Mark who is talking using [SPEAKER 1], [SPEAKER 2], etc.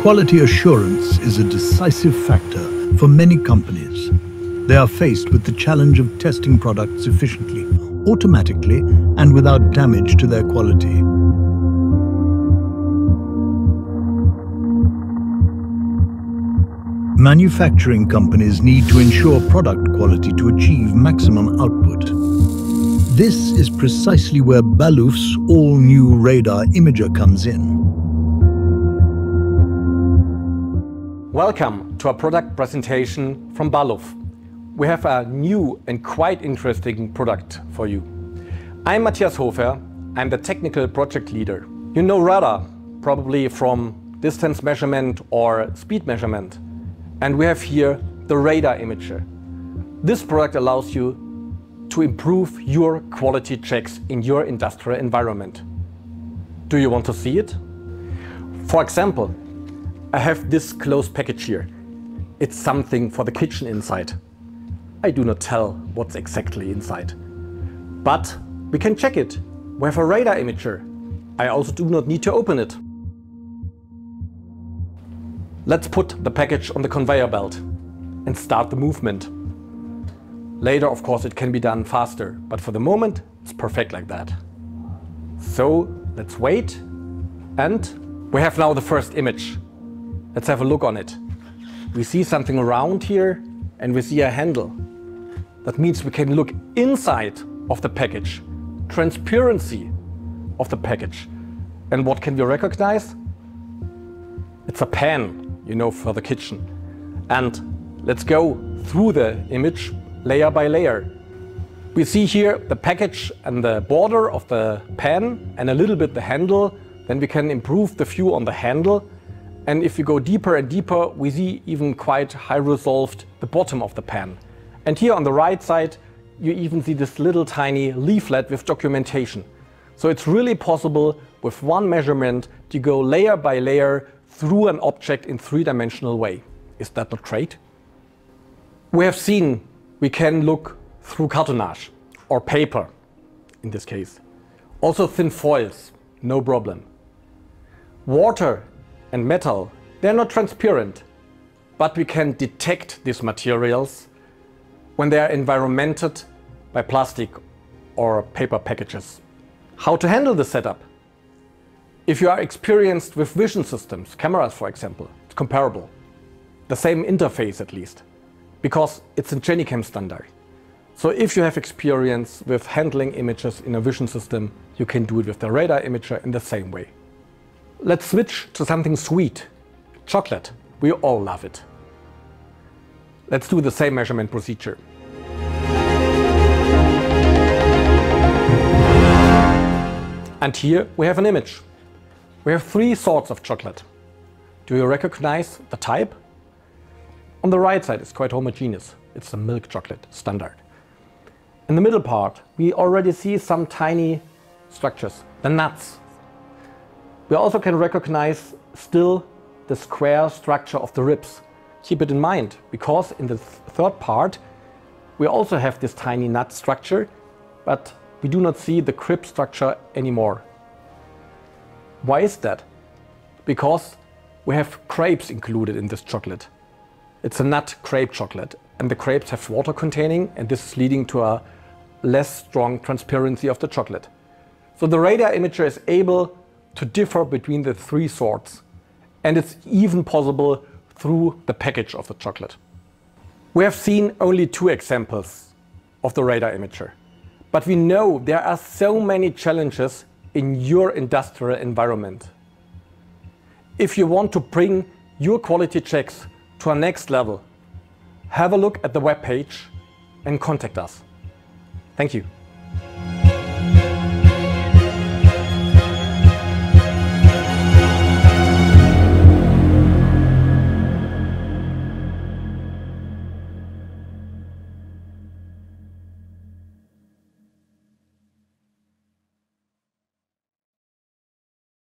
[SPEAKER 1] Quality assurance is a decisive factor for many companies. They are faced with the challenge of testing products efficiently, automatically, and without damage to their quality. Manufacturing companies need to ensure product quality to achieve maximum output. This is precisely where Balluff's all-new radar imager comes in.
[SPEAKER 2] Welcome to our product presentation from Balluff. We have a new and quite interesting product for you. I'm Matthias Hofer. I'm the technical project leader. You know radar, probably from distance measurement or speed measurement. And we have here the radar imager. This product allows you to improve your quality checks in your industrial environment. Do you want to see it? For example, I have this closed package here. It's something for the kitchen inside. I do not tell what's exactly inside. But we can check it. We have a radar imager. I also do not need to open it. Let's put the package on the conveyor belt and start the movement. Later, of course, it can be done faster, but for the moment, it's perfect like that. So let's wait. And we have now the first image. Let's have a look on it. We see something around here and we see a handle. That means we can look inside of the package, transparency of the package. And what can we recognize? It's a pan you know, for the kitchen. And let's go through the image layer by layer. We see here the package and the border of the pan and a little bit the handle. Then we can improve the view on the handle. And if we go deeper and deeper, we see even quite high resolved the bottom of the pan. And here on the right side, you even see this little tiny leaflet with documentation. So it's really possible with one measurement to go layer by layer through an object in three-dimensional way. Is that not great? We have seen we can look through cartonnage or paper in this case. Also thin foils, no problem. Water and metal, they're not transparent, but we can detect these materials when they are environmented by plastic or paper packages. How to handle the setup? If you are experienced with vision systems, cameras for example, it's comparable. The same interface at least, because it's a GenICam standard. So if you have experience with handling images in a vision system, you can do it with the radar imager in the same way. Let's switch to something sweet. Chocolate. We all love it. Let's do the same measurement procedure. And here we have an image. We have three sorts of chocolate. Do you recognize the type? On the right side, it's quite homogeneous. It's the milk chocolate standard. In the middle part, we already see some tiny structures, the nuts. We also can recognize still the square structure of the ribs. Keep it in mind, because in the th third part, we also have this tiny nut structure, but we do not see the crib structure anymore. Why is that? Because we have crepes included in this chocolate. It's a nut crepe chocolate and the crepes have water containing and this is leading to a less strong transparency of the chocolate. So the radar imager is able to differ between the three sorts and it's even possible through the package of the chocolate. We have seen only two examples of the radar imager, but we know there are so many challenges in your industrial environment. If you want to bring your quality checks to a next level, have a look at the webpage and contact us. Thank you.